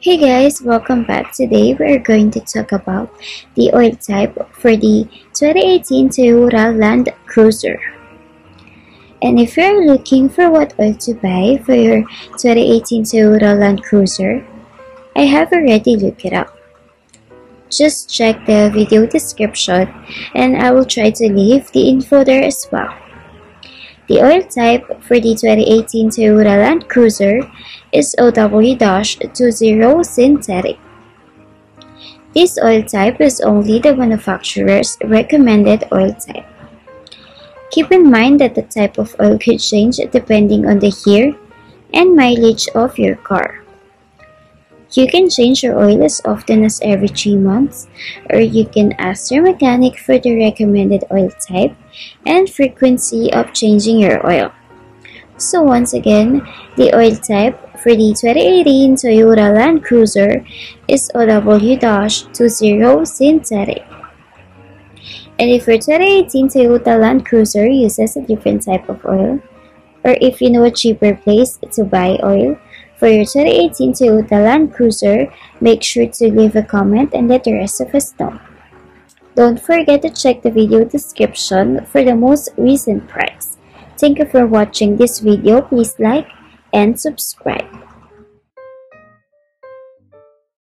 Hey guys, welcome back. Today we're going to talk about the oil type for the 2018 Toyota Land Cruiser. And if you're looking for what oil to buy for your 2018 Toyota Land Cruiser, I have already looked it up. Just check the video description and I will try to leave the info there as well. The oil type for the 2018 Toyota Land Cruiser is 0W-20 Synthetic. This oil type is only the manufacturer's recommended oil type. Keep in mind that the type of oil could change depending on the year and mileage of your car. You can change your oil as often as every 3 months or you can ask your mechanic for the recommended oil type and frequency of changing your oil. So once again, the oil type for the 2018 Toyota Land Cruiser is 0W-20 Synthetic. And if your 2018 Toyota Land Cruiser uses a different type of oil, or if you know a cheaper place to buy oil, for your 2018 Toyota Land Cruiser, make sure to leave a comment and let the rest of us know. Don't forget to check the video description for the most recent price. Thank you for watching this video. Please like and subscribe.